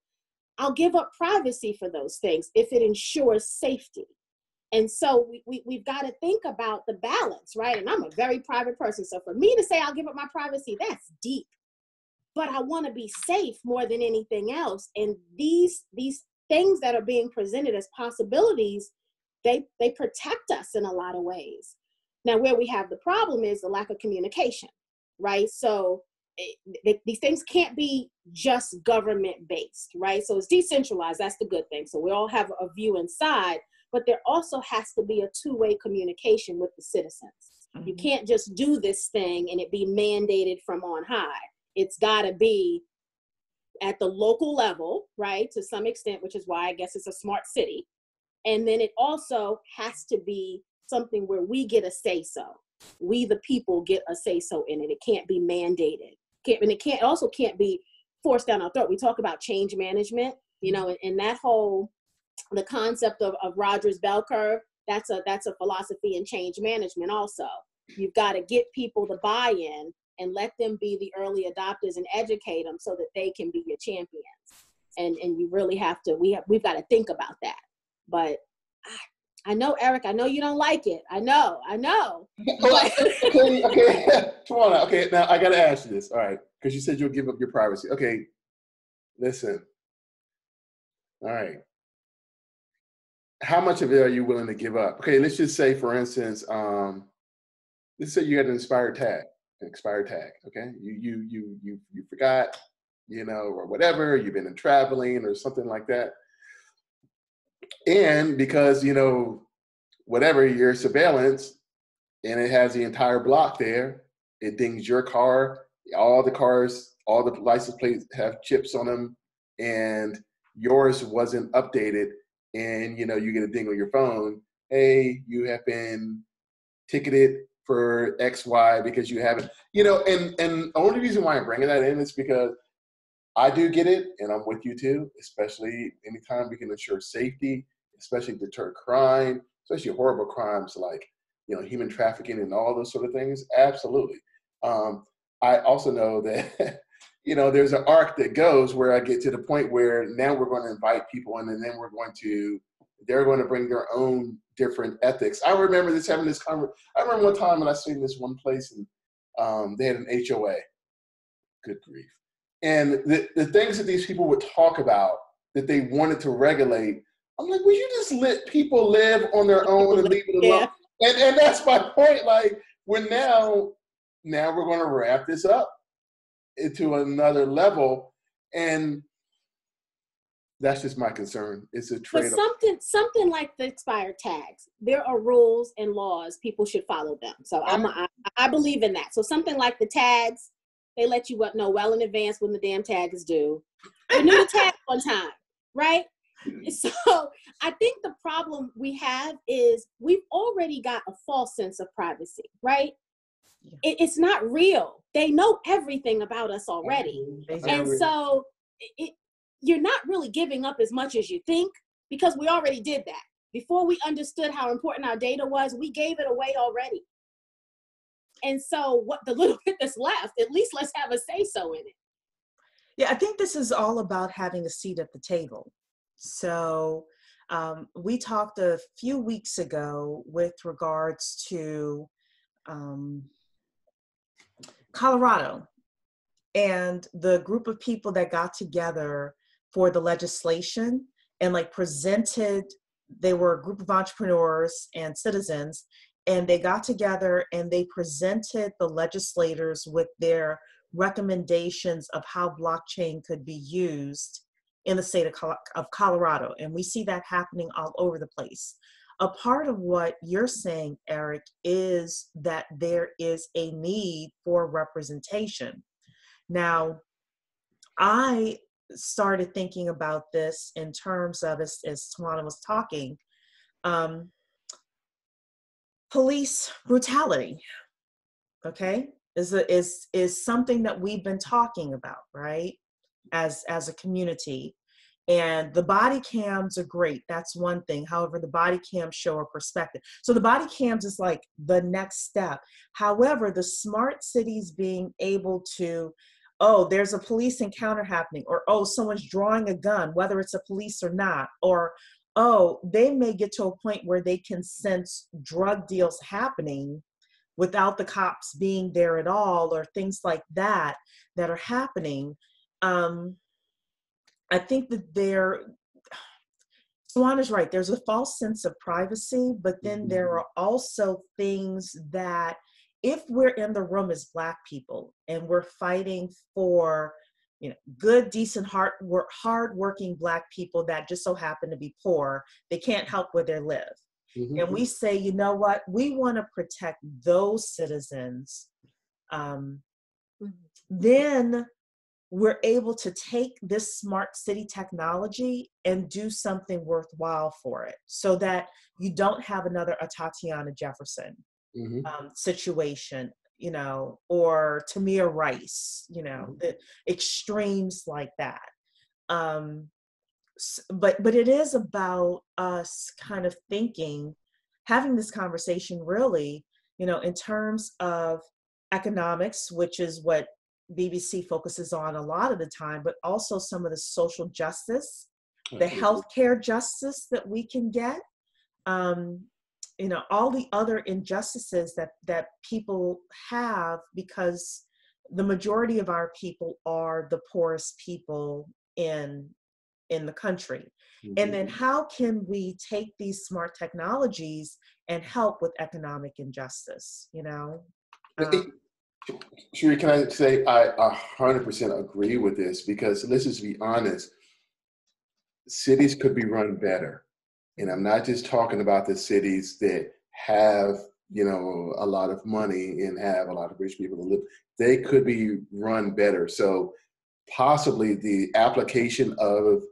Speaker 2: I'll give up privacy for those things if it ensures safety. And so we, we, we've got to think about the balance, right? And I'm a very private person. So for me to say I'll give up my privacy, that's deep. But I want to be safe more than anything else. And these these things that are being presented as possibilities, they they protect us in a lot of ways. Now, where we have the problem is the lack of communication, right? So they, these things can't be just government based, right? So it's decentralized. That's the good thing. So we all have a view inside, but there also has to be a two way communication with the citizens. Mm-hmm. You can't just do this thing and it be mandated from on high. It's got to be at the local level, right, to some extent, which is why I guess it's a smart city. And then it also has to be something where we get a say so. We, the people, get a say so in it. It can't be mandated can't, and it can't also can't be forced down our throat. We talk about change management, you mm-hmm. know, and, and that whole the concept of, of Rogers bell curve, that's a that's a philosophy in change management also. You've got to get people to buy in and let them be the early adopters and educate them so that they can be your champions. And and you really have to we have we've got to think about that. But ah, I know, Eric. I know you don't like it. I know. I know.
Speaker 3: okay, okay. Okay, now I got to ask you this. All right, because you said you'll give up your privacy. Okay, listen. All right. How much of it are you willing to give up? Okay, let's just say, for instance, um, let's say you had an expired tag, an expired tag. Okay, you you you you you forgot, you know, or whatever. You've been in traveling or something like that, and because you know, whatever your surveillance, and it has the entire block there. It dings your car. All the cars, all the license plates have chips on them, and yours wasn't updated and you know you get a ding on your phone hey you have been ticketed for x y because you haven't you know and and the only reason why i'm bringing that in is because i do get it and i'm with you too especially anytime we can ensure safety especially deter crime especially horrible crimes like you know human trafficking and all those sort of things absolutely um, i also know that you know, there's an arc that goes where I get to the point where now we're going to invite people in and then we're going to, they're going to bring their own different ethics. I remember this having this conversation. I remember one time when I seen this one place and um, they had an HOA. Good grief. And the, the things that these people would talk about that they wanted to regulate, I'm like, will you just let people live on their own and leave it alone? Yeah. And, and that's my point. Like, we're now, now we're going to wrap this up into another level and that's just my concern it's a trade
Speaker 2: but something something like the expired tags there are rules and laws people should follow them so i'm a, I, I believe in that so something like the tags they let you know well in advance when the damn tag is due renew the tag on time right so i think the problem we have is we've already got a false sense of privacy right yeah. it, it's not real they know everything about us already. And so it, you're not really giving up as much as you think because we already did that. Before we understood how important our data was, we gave it away already. And so, what the little bit that's left, at least let's have a say so in it.
Speaker 1: Yeah, I think this is all about having a seat at the table. So, um, we talked a few weeks ago with regards to um, Colorado and the group of people that got together for the legislation and like presented they were a group of entrepreneurs and citizens and they got together and they presented the legislators with their recommendations of how blockchain could be used in the state of of Colorado. And we see that happening all over the place a part of what you're saying, Eric, is that there is a need for representation. Now, I started thinking about this in terms of, as, as Tawana was talking, um, police brutality, okay, is, a, is, is something that we've been talking about, right, as, as a community. And the body cams are great. That's one thing. However, the body cams show a perspective. So the body cams is like the next step. However, the smart cities being able to, oh, there's a police encounter happening, or oh, someone's drawing a gun, whether it's a police or not, or oh, they may get to a point where they can sense drug deals happening without the cops being there at all, or things like that that are happening. Um, I think that there, Swan is right. There's a false sense of privacy, but then mm-hmm. there are also things that, if we're in the room as Black people and we're fighting for, you know, good, decent, hard, work, hard-working Black people that just so happen to be poor, they can't help where they live. Mm-hmm. And we say, you know what? We want to protect those citizens. Um, mm-hmm. Then we're able to take this smart city technology and do something worthwhile for it so that you don't have another a Atatiana Jefferson mm-hmm. um, situation, you know, or Tamir Rice, you know, mm-hmm. the extremes like that. Um, but but it is about us kind of thinking, having this conversation really, you know, in terms of economics, which is what BBC focuses on a lot of the time, but also some of the social justice, the healthcare justice that we can get, um, you know, all the other injustices that that people have because the majority of our people are the poorest people in in the country. Mm-hmm. And then mm-hmm. how can we take these smart technologies and help with economic injustice, you know? Um,
Speaker 3: Sheree, can I say I 100% agree with this because let's just be honest, cities could be run better. And I'm not just talking about the cities that have, you know, a lot of money and have a lot of rich people to live. They could be run better. So possibly the application of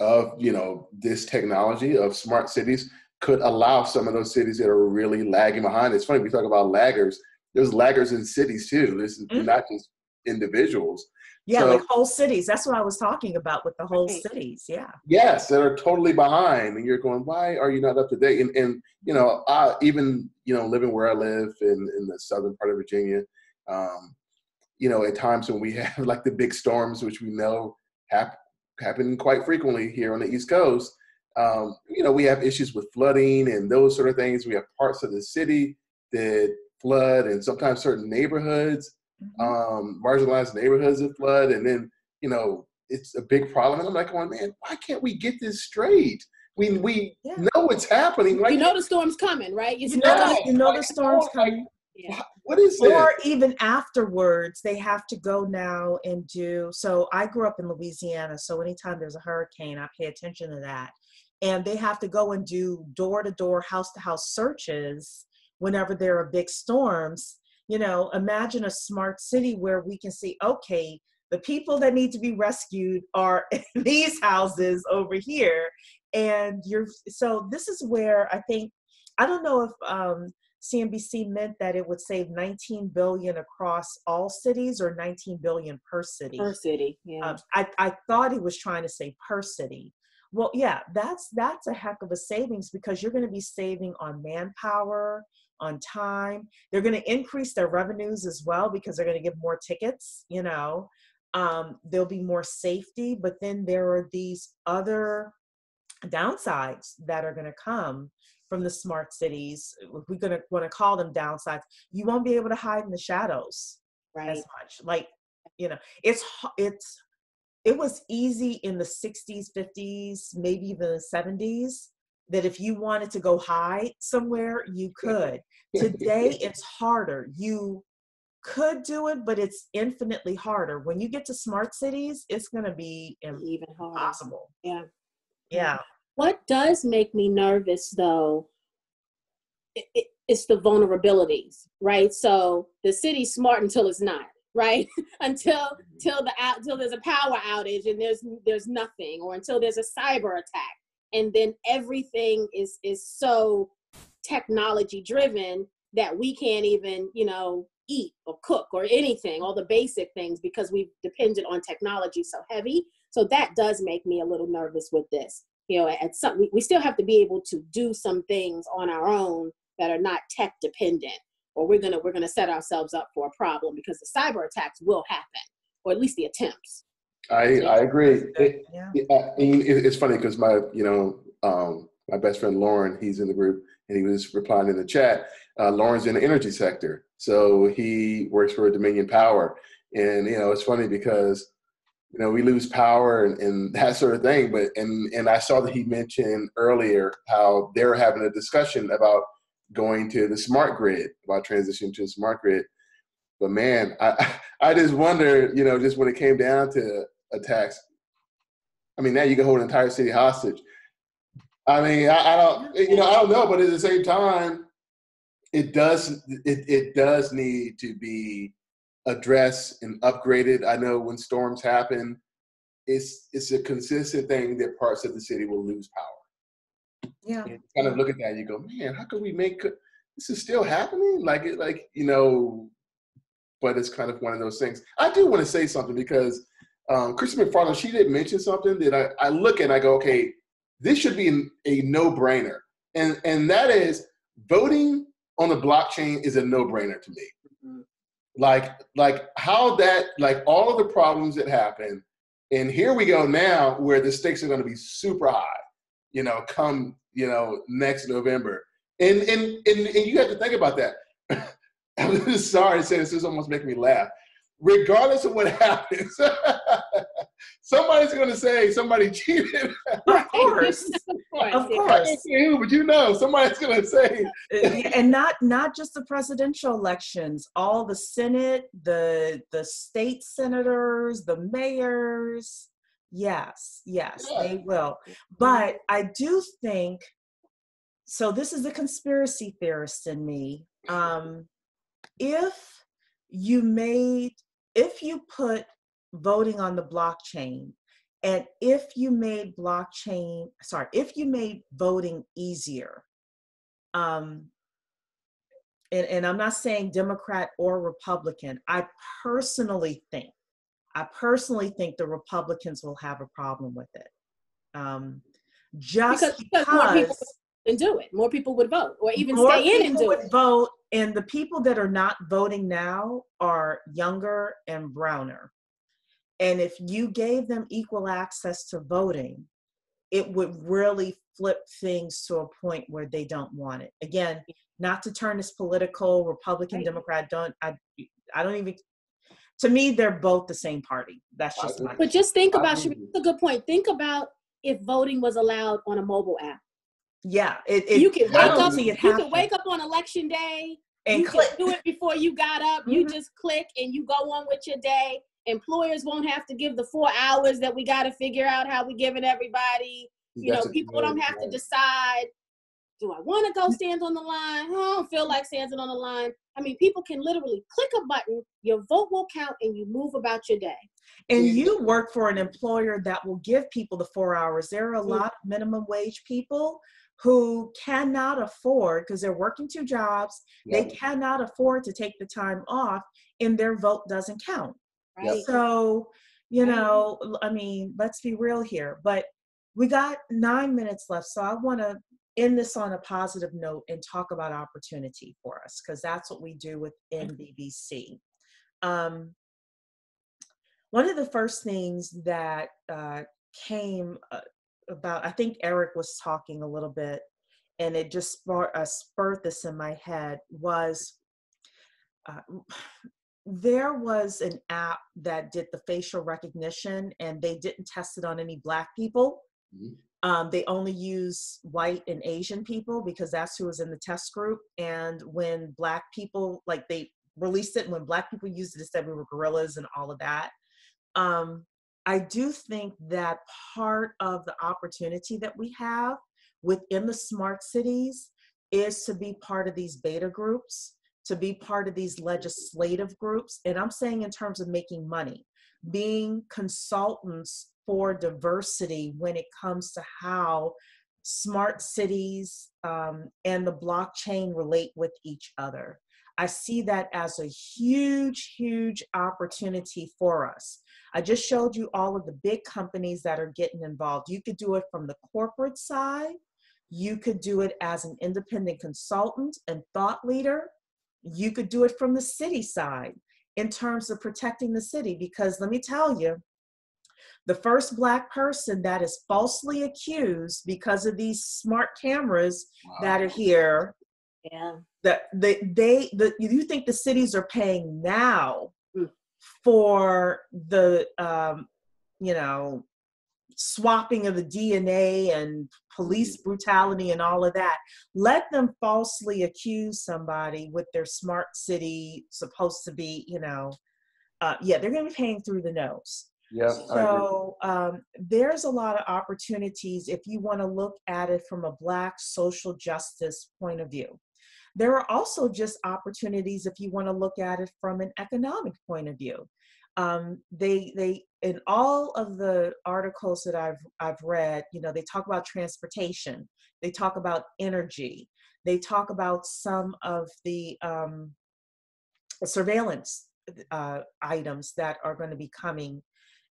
Speaker 3: of you know this technology of smart cities could allow some of those cities that are really lagging behind. It's funny we talk about laggers. There's laggers in cities too. This is mm-hmm. not just individuals.
Speaker 1: Yeah, so, like whole cities. That's what I was talking about with the whole cities. Yeah.
Speaker 3: Yes, that are totally behind, and you're going, why are you not up to date? And, and you know, I, even you know, living where I live in in the southern part of Virginia, um, you know, at times when we have like the big storms, which we know happen happen quite frequently here on the East Coast. Um, you know, we have issues with flooding and those sort of things. We have parts of the city that flood, and sometimes certain neighborhoods, mm-hmm. um, marginalized neighborhoods that flood, and then you know it's a big problem. And I'm like, going, man, why can't we get this straight? We we yeah. know what's happening.
Speaker 2: Right? You know the storm's coming, right?
Speaker 1: You, you know, you know the storm's coming.
Speaker 3: Yeah. What is
Speaker 1: it? Or even afterwards, they have to go now and do. So I grew up in Louisiana, so anytime there's a hurricane, I pay attention to that. And they have to go and do door to door, house to house searches whenever there are big storms. You know, imagine a smart city where we can see, okay, the people that need to be rescued are these houses over here. And you're so this is where I think I don't know if um, CNBC meant that it would save 19 billion across all cities or 19 billion per city.
Speaker 2: Per city, yeah. Um,
Speaker 1: I, I thought he was trying to say per city. Well, yeah, that's that's a heck of a savings because you're going to be saving on manpower, on time. They're going to increase their revenues as well because they're going to give more tickets. You know, um, there'll be more safety, but then there are these other downsides that are going to come from the smart cities, we're gonna want to call them downsides, you won't be able to hide in the shadows right. as much. Like, you know, it's it's it was easy in the 60s, 50s, maybe even the 70s that if you wanted to go hide somewhere, you could. Today it's harder. You could do it, but it's infinitely harder. When you get to smart cities, it's going to be even impossible.
Speaker 2: Yeah.
Speaker 1: Yeah.
Speaker 2: What does make me nervous though it, it, it's the vulnerabilities, right? So the city's smart until it's not, right? until mm-hmm. till the out till there's a power outage and there's there's nothing, or until there's a cyber attack, and then everything is is so technology driven that we can't even you know eat or cook or anything, all the basic things because we've depended on technology so heavy. So that does make me a little nervous with this you know at some we, still have to be able to do some things on our own that are not tech dependent or we're gonna we're gonna set ourselves up for a problem because the cyber attacks will happen or at least the attempts
Speaker 3: i i agree it, yeah. it, it's funny because my you know um, my best friend lauren he's in the group and he was replying in the chat uh, lauren's in the energy sector so he works for dominion power and you know it's funny because you know, we lose power and, and, that sort of thing. But and and I saw that he mentioned earlier how they're having a discussion about going to the smart grid, about transitioning to a smart grid. But man, I I just wonder, you know, just when it came down to attacks, I mean, now you can hold an entire city hostage. I mean, I, I don't, you know, I don't know, but at the same time, it does it, it does need to be addressed and upgraded. I know when storms happen, it's it's a consistent thing that parts of the city will lose power.
Speaker 1: Yeah.
Speaker 3: And kind of look at that, and you go, man, how can we make this is still happening? Like it, like you know, but it's kind of one of those things. I do want to say something because um, Chrissa McFarlane, she did mention something that I, I look at and I go, okay, this should be an, a no-brainer, and and that is voting on the blockchain is a no-brainer to me. Like like how that like all of the problems that happen and here we go now where the stakes are going to be super high you know come you know next november. And and and, and you have to think about that. I'm sorry to say this is almost making me laugh regardless of what happens, somebody's going to say somebody cheated.
Speaker 1: Of course, of course.
Speaker 3: Who, but you know, somebody's going to say.
Speaker 1: Uh, and not not just the presidential elections, all the Senate, the the state senators, the mayors. Yes, yes, yeah. they will. But I do think. So this is the conspiracy theorist in me. Um, if you made if you put voting on the blockchain and if you made blockchain sorry if you made voting easier um and, and i'm not saying democrat or republican i personally think i personally think the republicans will have a problem with it um just because, because, because more people
Speaker 2: and do it. More people would vote or even stay in and do it.
Speaker 1: vote and the people that are not voting now are younger and browner. And if you gave them equal access to voting it would really flip things to a point where they don't want it. Again not to turn this political republican right. democrat don't i i don't even to me they're both the same party. That's just my
Speaker 2: but just think about that's a good point. Think about if voting was allowed on a mobile app
Speaker 1: yeah it,
Speaker 2: it you can wake up you can wake up on election day and you click. do it before you got up. Mm-hmm. You just click and you go on with your day. Employers won't have to give the four hours that we got to figure out how we giving everybody. You That's know, people don't have to decide. Do I want to go stand on the line? I don't feel like standing on the line. I mean, people can literally click a button, your vote will count, and you move about your day.
Speaker 1: And you work for an employer that will give people the four hours. There are a mm-hmm. lot of minimum wage people who cannot afford because they're working two jobs yep. they cannot afford to take the time off and their vote doesn't count right. so you know i mean let's be real here but we got nine minutes left so i want to end this on a positive note and talk about opportunity for us because that's what we do within bbc um, one of the first things that uh, came uh, about i think eric was talking a little bit and it just spurred, uh, spurred this in my head was uh, there was an app that did the facial recognition and they didn't test it on any black people mm-hmm. um, they only use white and asian people because that's who was in the test group and when black people like they released it and when black people used it it said we were gorillas and all of that um, I do think that part of the opportunity that we have within the smart cities is to be part of these beta groups, to be part of these legislative groups. And I'm saying in terms of making money, being consultants for diversity when it comes to how smart cities um, and the blockchain relate with each other. I see that as a huge, huge opportunity for us. I just showed you all of the big companies that are getting involved. You could do it from the corporate side, you could do it as an independent consultant and thought leader. You could do it from the city side in terms of protecting the city. Because let me tell you, the first Black person that is falsely accused because of these smart cameras wow. that are here
Speaker 2: yeah.
Speaker 1: That they they the you think the cities are paying now mm. for the um you know swapping of the DNA and police mm. brutality and all of that. Let them falsely accuse somebody with their smart city supposed to be, you know, uh, yeah, they're going to be paying through the nose.
Speaker 3: Yeah.
Speaker 1: So um, there's a lot of opportunities if you want to look at it from a Black social justice point of view. There are also just opportunities if you want to look at it from an economic point of view. Um, they they in all of the articles that I've I've read, you know, they talk about transportation, they talk about energy, they talk about some of the um, surveillance uh, items that are going to be coming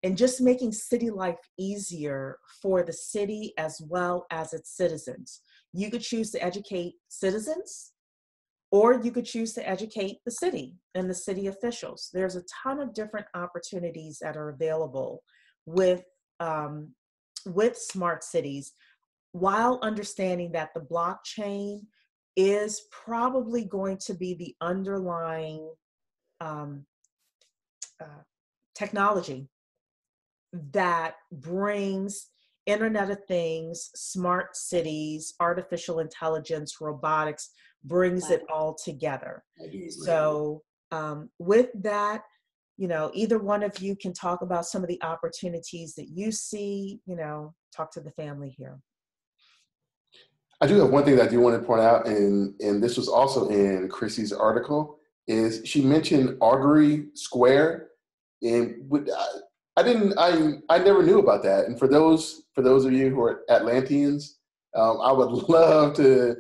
Speaker 1: and just making city life easier for the city as well as its citizens. You could choose to educate citizens or you could choose to educate the city and the city officials. There's a ton of different opportunities that are available with um, with smart cities, while understanding that the blockchain is probably going to be the underlying um, uh, technology that brings Internet of Things, smart cities, artificial intelligence, robotics, brings it all together. So, um, with that, you know, either one of you can talk about some of the opportunities that you see, you know, talk to the family here.
Speaker 3: I do have one thing that I do want to point out, and and this was also in Chrissa's article, is she mentioned Augury Square, and with, I, I didn't, I I never knew about that. And for those for those of you who are Atlanteans, um, I would love to,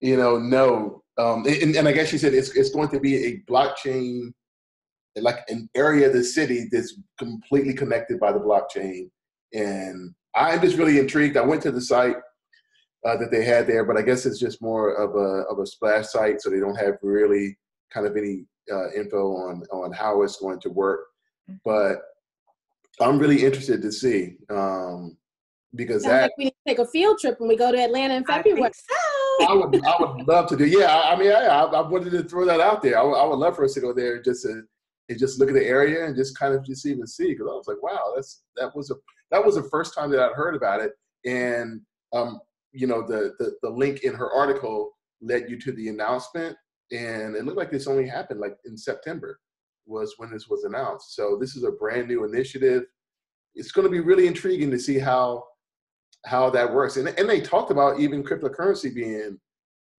Speaker 3: you know, no. Um, and, and I guess she said it's it's going to be a blockchain, like an area of the city that's completely connected by the blockchain. And I'm just really intrigued. I went to the site uh, that they had there, but I guess it's just more of a of a splash site, so they don't have really kind of any uh, info on on how it's going to work. Mm-hmm. But I'm really interested to see um, because Sounds that like
Speaker 2: we need to take a field trip when we go to Atlanta in February. I,
Speaker 3: so. I would I would love to do. Yeah, I, I mean, I, I wanted to throw that out there. I, I would love for us to go there just to and just look at the area and just kind of just even see because I was like, wow, that's that was a that was the first time that I'd heard about it, and um, you know, the, the, the link in her article led you to the announcement. And it looked like this only happened like in September was when this was announced. So this is a brand new initiative. It's going to be really intriguing to see how how that works. And and they talked about even cryptocurrency being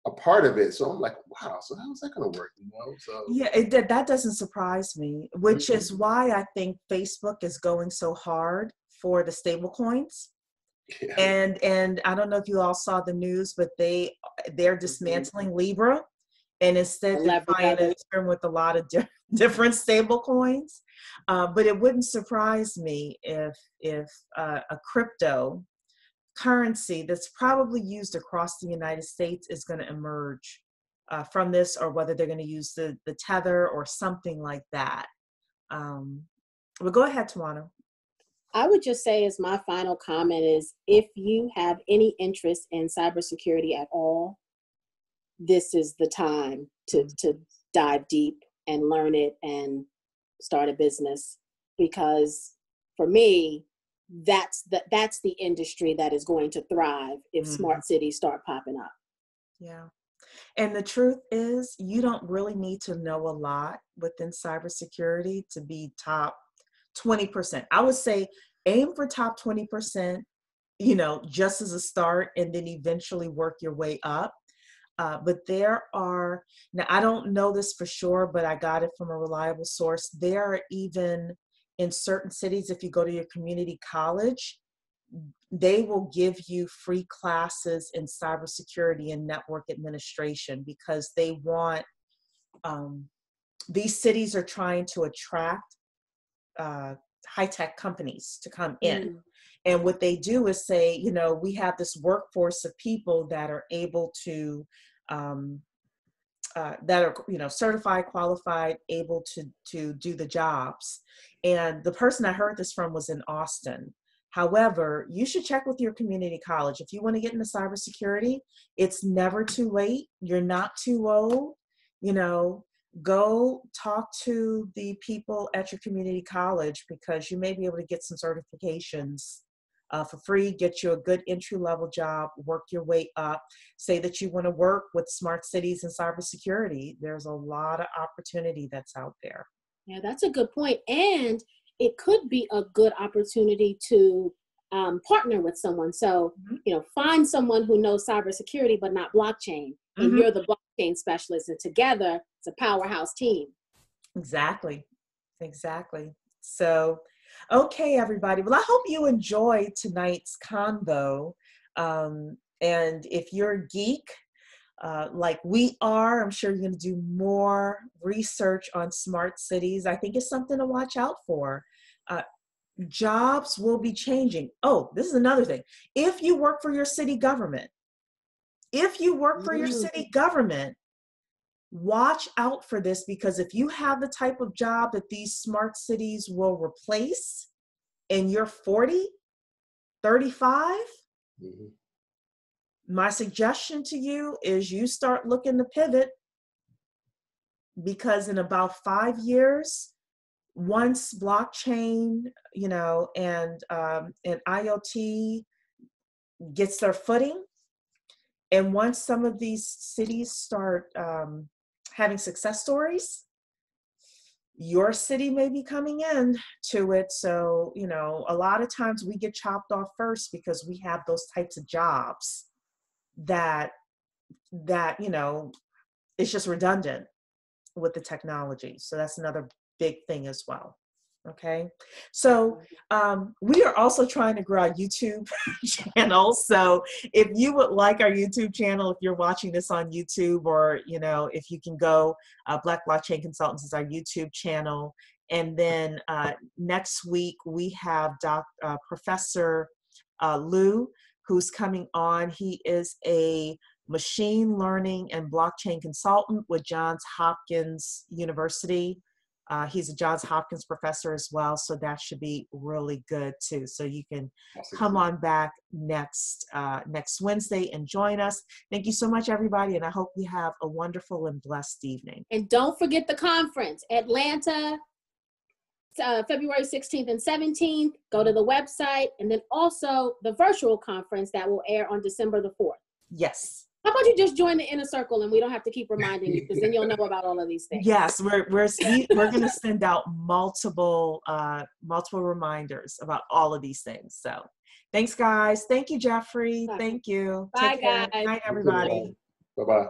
Speaker 3: a part of it. So I'm like, wow. So how is that going to work? You know? So
Speaker 1: yeah, it, that doesn't surprise me. Which mm-hmm. is why I think Facebook is going so hard for the stable coins yeah. And and I don't know if you all saw the news, but they they're mm-hmm. dismantling mm-hmm. Libra, and instead they're trying a term with a lot of di- different stable coins. Uh, but it wouldn't surprise me if if uh, a crypto currency that's probably used across the United States is going to emerge uh, from this, or whether they're going to use the the tether or something like that. Um, but go ahead, Tawana.
Speaker 2: I would just say, as my final comment, is if you have any interest in cybersecurity at all, this is the time to, mm-hmm. to dive deep and learn it and start a business. Because for me, that's the, that's the industry that is going to thrive if mm-hmm. smart cities start popping up.
Speaker 1: Yeah. And the truth is, you don't really need to know a lot within cybersecurity to be top 20%. I would say aim for top 20%, you know, just as a start, and then eventually work your way up. Uh, but there are, now I don't know this for sure, but I got it from a reliable source. There are even in certain cities, if you go to your community college, they will give you free classes in cybersecurity and network administration because they want um, these cities are trying to attract uh, high tech companies to come in. Mm. And what they do is say, you know, we have this workforce of people that are able to, um, uh, that are you know certified, qualified, able to to do the jobs. And the person I heard this from was in Austin. However, you should check with your community college if you want to get into cybersecurity. It's never too late. You're not too old. You know, go talk to the people at your community college because you may be able to get some certifications uh, for free, get you a good entry level job, work your way up. Say that you want to work with smart cities and cybersecurity. There's a lot of opportunity that's out there.
Speaker 2: Yeah, that's a good point. And it could be a good opportunity to um, partner with someone. So, mm-hmm. you know, find someone who knows cybersecurity but not blockchain, and mm-hmm. you're the blockchain specialist, and together it's a powerhouse team.
Speaker 1: Exactly, exactly. So, okay, everybody. Well, I hope you enjoy tonight's convo. Um, and if you're a geek, uh, like we are, I'm sure you're going to do more research on smart cities. I think it's something to watch out for. Uh, jobs will be changing. Oh, this is another thing. If you work for your city government, if you work for your city government, watch out for this because if you have the type of job that these smart cities will replace and you're 40, 35, mm-hmm. my suggestion to you is you start looking to pivot because in about five years, once blockchain, you know, and um, and IoT gets their footing, and once some of these cities start um, having success stories, your city may be coming in to it. So, you know, a lot of times we get chopped off first because we have those types of jobs that that, you know, it's just redundant with the technology. So that's another big thing as well. Okay, so um, we are also trying to grow our YouTube channel. So if you would like our YouTube channel, if you're watching this on YouTube, or you know, if you can go, uh, Black Blockchain Consultants is our YouTube channel. And then uh, next week we have Doc, uh, Professor uh, Lou, who's coming on. He is a machine learning and blockchain consultant with Johns Hopkins University. Uh, he's a Johns Hopkins professor as well, so that should be really good too. So you can come on back next uh, next Wednesday and join us. Thank you so much, everybody, and I hope you have a wonderful and blessed evening.
Speaker 2: And don't forget the conference, Atlanta, uh, February 16th and 17th. Go to the website, and then also the virtual conference that will air on December the 4th.
Speaker 1: Yes.
Speaker 2: How about you just join the inner circle and we don't have to keep reminding you because then you'll know about all of these things.
Speaker 1: Yes, we're we're we're going to send out multiple uh, multiple reminders about all of these things. So, thanks guys. Thank you, Jeffrey. Thank you.
Speaker 2: Bye,
Speaker 1: Take care.
Speaker 2: guys.
Speaker 1: Night, everybody.
Speaker 3: Bye bye.